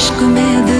aşkı nedir?